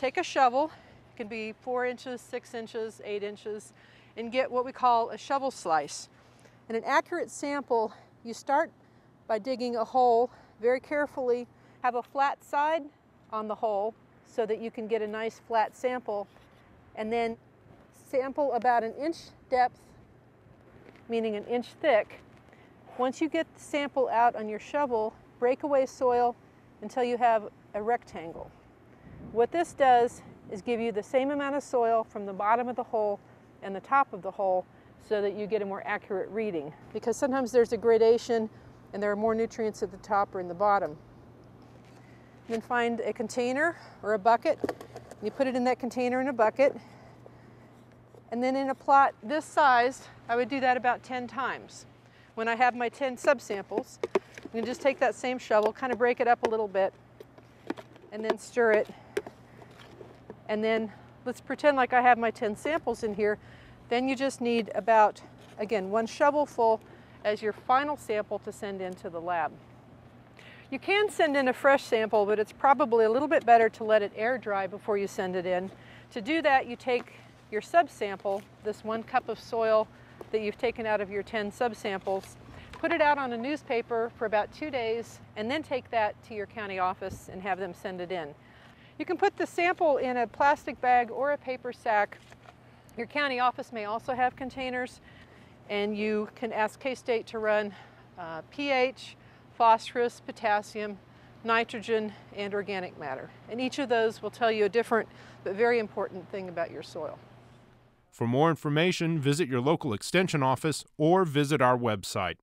take a shovel, it can be four inches, six inches, eight inches, and get what we call a shovel slice. In an accurate sample, you start by digging a hole very carefully, have a flat side on the hole so that you can get a nice flat sample, and then sample about an inch depth, meaning an inch thick. Once you get the sample out on your shovel, break away soil until you have a rectangle. What this does is give you the same amount of soil from the bottom of the hole and the top of the hole so that you get a more accurate reading. Because sometimes there's a gradation and there are more nutrients at the top or in the bottom. Then find a container or a bucket. You put it in that container in a bucket. And then in a plot this size, I would do that about 10 times. When I have my 10 subsamples, I'm going to just take that same shovel, kind of break it up a little bit, and then stir it. And then let's pretend like I have my 10 samples in here. Then you just need about, again, one shovel full as your final sample to send into the lab. You can send in a fresh sample, but it's probably a little bit better to let it air dry before you send it in. To do that, you take your subsample, this one cup of soil that you've taken out of your 10 subsamples, put it out on a newspaper for about two days, and then take that to your county office and have them send it in. You can put the sample in a plastic bag or a paper sack. Your county office may also have containers, and you can ask K-State to run uh, pH, phosphorus, potassium, nitrogen, and organic matter. And each of those will tell you a different but very important thing about your soil. For more information, visit your local extension office or visit our website.